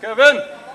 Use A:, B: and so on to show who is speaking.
A: Kevin!